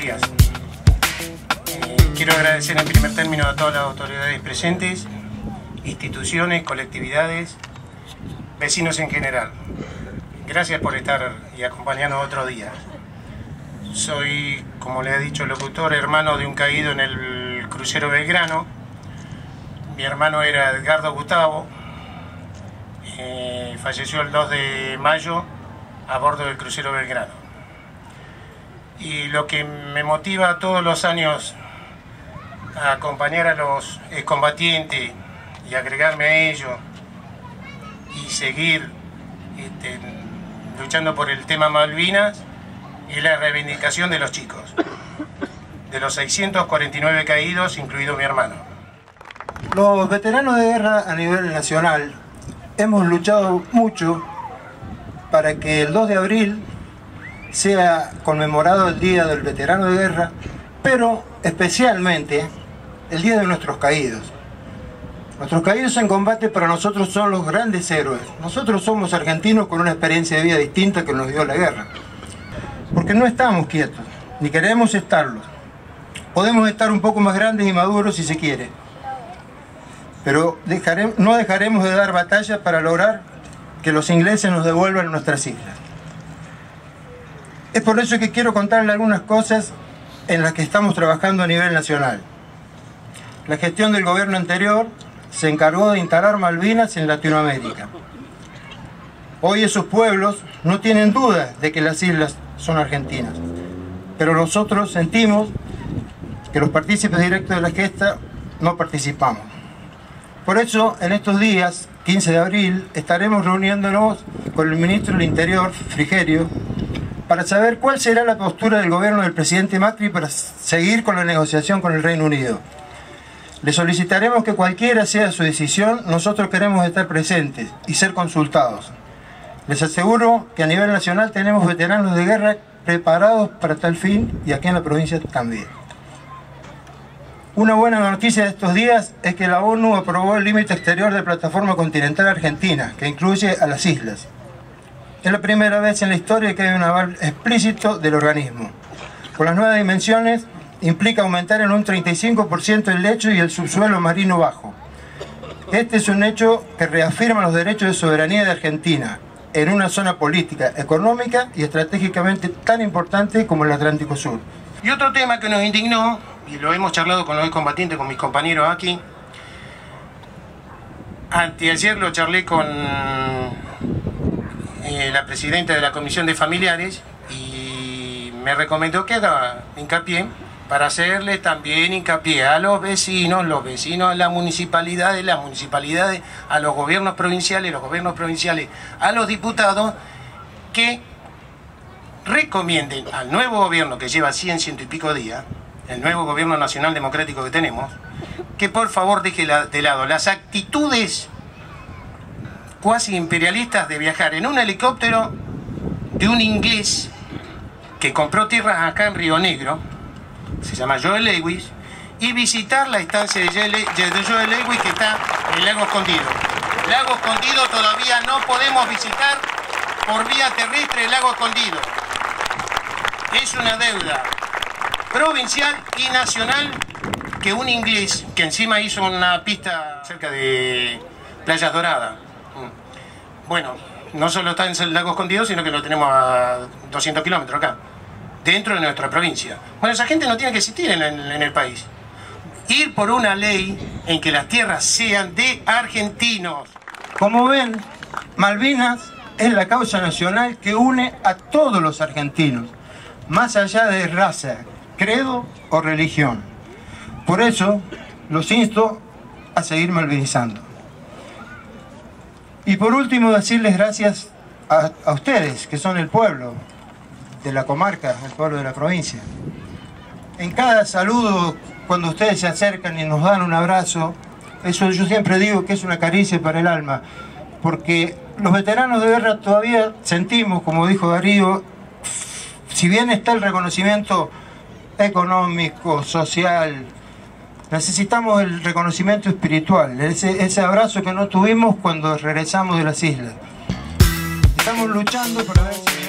días. Eh, quiero agradecer en primer término a todas las autoridades presentes, instituciones, colectividades, vecinos en general. Gracias por estar y acompañarnos otro día. Soy, como le ha dicho el locutor, hermano de un caído en el crucero Belgrano. Mi hermano era Edgardo Gustavo. Eh, falleció el 2 de mayo a bordo del crucero Belgrano. Y lo que me motiva todos los años a acompañar a los combatientes y agregarme a ellos y seguir este, luchando por el tema Malvinas es la reivindicación de los chicos, de los 649 caídos, incluido mi hermano. Los veteranos de guerra a nivel nacional hemos luchado mucho para que el 2 de abril sea conmemorado el Día del Veterano de Guerra, pero especialmente el Día de nuestros caídos. Nuestros caídos en combate para nosotros son los grandes héroes. Nosotros somos argentinos con una experiencia de vida distinta que nos dio la guerra. Porque no estamos quietos, ni queremos estarlo. Podemos estar un poco más grandes y maduros si se quiere. Pero no dejaremos de dar batalla para lograr que los ingleses nos devuelvan nuestras islas. Es por eso que quiero contarle algunas cosas en las que estamos trabajando a nivel nacional. La gestión del gobierno anterior se encargó de instalar Malvinas en Latinoamérica. Hoy esos pueblos no tienen duda de que las islas son argentinas, pero nosotros sentimos que los partícipes directos de la gesta no participamos. Por eso, en estos días, 15 de abril, estaremos reuniéndonos con el ministro del Interior, Frigerio, para saber cuál será la postura del gobierno del presidente Macri para seguir con la negociación con el Reino Unido. Le solicitaremos que cualquiera sea su decisión, nosotros queremos estar presentes y ser consultados. Les aseguro que a nivel nacional tenemos veteranos de guerra preparados para tal fin y aquí en la provincia también. Una buena noticia de estos días es que la ONU aprobó el límite exterior de plataforma continental argentina, que incluye a las islas. Es la primera vez en la historia que hay un aval explícito del organismo. Con las nuevas dimensiones implica aumentar en un 35% el lecho y el subsuelo marino bajo. Este es un hecho que reafirma los derechos de soberanía de Argentina en una zona política, económica y estratégicamente tan importante como el Atlántico Sur. Y otro tema que nos indignó, y lo hemos charlado con los combatientes, con mis compañeros aquí, anteayer lo charlé con eh, la presidenta de la Comisión de Familiares y me recomendó que haga hincapié para hacerle también hincapié a los vecinos, los vecinos a las municipalidades, las municipalidades a los gobiernos provinciales, los gobiernos provinciales a los diputados, que recomienden al nuevo gobierno que lleva 100, ciento y pico días, el nuevo gobierno nacional democrático que tenemos, que por favor deje de lado las actitudes cuasi imperialistas de viajar en un helicóptero de un inglés que compró tierras acá en Río Negro, se llama Joel Lewis, y visitar la estancia de Joel Lewis que está en el Lago Escondido. Lago Escondido todavía no podemos visitar por vía terrestre el Lago Escondido. Es una deuda provincial y nacional que un inglés, que encima hizo una pista cerca de Playas Doradas, bueno, no solo está en el lago escondido, sino que lo tenemos a 200 kilómetros acá, dentro de nuestra provincia. Bueno, esa gente no tiene que existir en, en el país. Ir por una ley en que las tierras sean de argentinos. Como ven, Malvinas es la causa nacional que une a todos los argentinos, más allá de raza, credo o religión. Por eso los insto a seguir malvinizando. Y por último, decirles gracias a, ustedes, que son el pueblo de la comarca, el pueblo de la provincia. En cada saludo, cuando ustedes se acercan y nos dan un abrazo, eso yo siempre digo que es una caricia para el alma, porque los veteranos de guerra todavía sentimos, como dijo Darío, si bien está el reconocimiento económico, social, Necesitamos el reconocimiento espiritual, ese, abrazo que no tuvimos cuando regresamos de las islas. Estamos luchando para ver si...